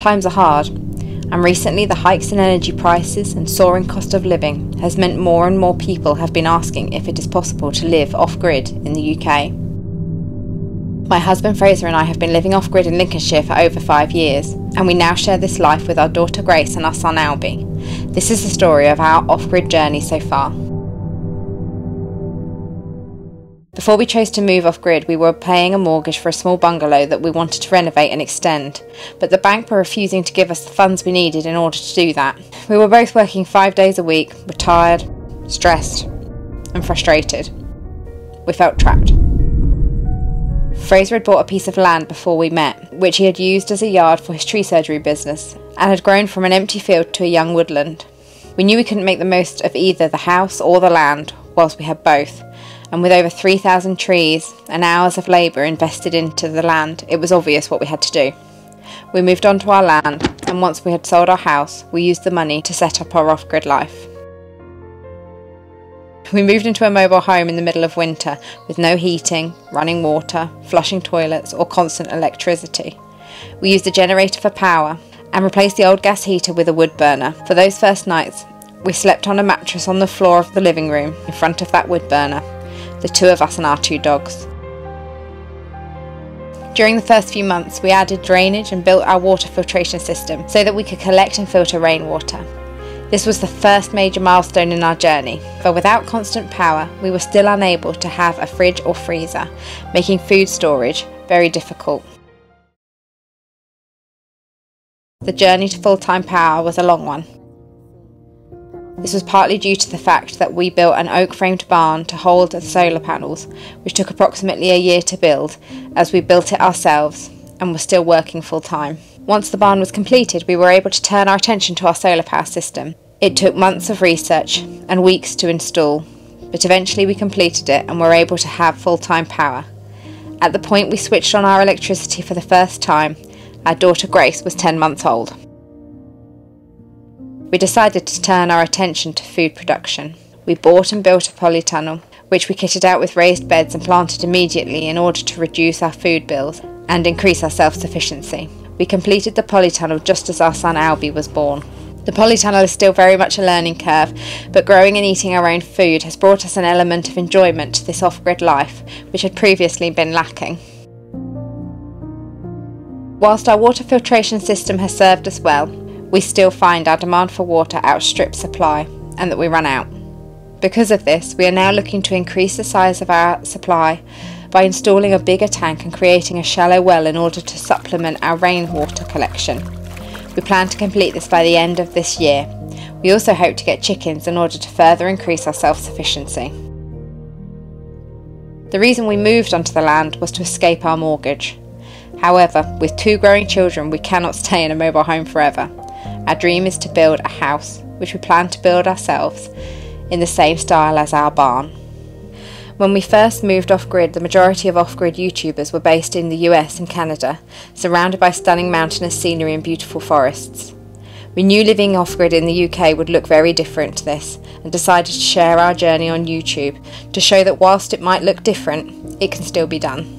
Times are hard, and recently the hikes in energy prices and soaring cost of living has meant more and more people have been asking if it is possible to live off grid in the UK. My husband Fraser and I have been living off grid in Lincolnshire for over five years, and we now share this life with our daughter Grace and our son Albie. This is the story of our off grid journey so far. Before we chose to move off grid, we were paying a mortgage for a small bungalow that we wanted to renovate and extend, but the bank were refusing to give us the funds we needed in order to do that. We were both working five days a week, were tired, stressed, and frustrated. We felt trapped. Fraser had bought a piece of land before we met, which he had used as a yard for his tree surgery business, and had grown from an empty field to a young woodland. We knew we couldn't make the most of either the house or the land whilst we had both, and with over 3,000 trees and hours of labour invested into the land, it was obvious what we had to do. We moved on to our land, and once we had sold our house, we used the money to set up our off grid life. We moved into a mobile home in the middle of winter with no heating, running water, flushing toilets, or constant electricity. We used a generator for power and replaced the old gas heater with a wood burner. For those first nights, we slept on a mattress on the floor of the living room in front of that wood burner the two of us and our two dogs. During the first few months, we added drainage and built our water filtration system so that we could collect and filter rainwater. This was the first major milestone in our journey, but without constant power, we were still unable to have a fridge or freezer, making food storage very difficult. The journey to full time power was a long one. This was partly due to the fact that we built an oak framed barn to hold the solar panels, which took approximately a year to build, as we built it ourselves and were still working full time. Once the barn was completed, we were able to turn our attention to our solar power system. It took months of research and weeks to install, but eventually we completed it and were able to have full time power. At the point we switched on our electricity for the first time, our daughter Grace was 10 months old we decided to turn our attention to food production. We bought and built a polytunnel, which we kitted out with raised beds and planted immediately in order to reduce our food bills and increase our self sufficiency. We completed the polytunnel just as our son Albie was born. The polytunnel is still very much a learning curve, but growing and eating our own food has brought us an element of enjoyment to this off grid life, which had previously been lacking. Whilst our water filtration system has served us well, we still find our demand for water outstrips supply and that we run out. Because of this, we are now looking to increase the size of our supply by installing a bigger tank and creating a shallow well in order to supplement our rainwater collection. We plan to complete this by the end of this year. We also hope to get chickens in order to further increase our self sufficiency. The reason we moved onto the land was to escape our mortgage. However, with two growing children, we cannot stay in a mobile home forever. Our dream is to build a house, which we plan to build ourselves in the same style as our barn. When we first moved off grid, the majority of off grid YouTubers were based in the US and Canada, surrounded by stunning mountainous scenery and beautiful forests. We knew living off grid in the UK would look very different to this and decided to share our journey on YouTube to show that whilst it might look different, it can still be done.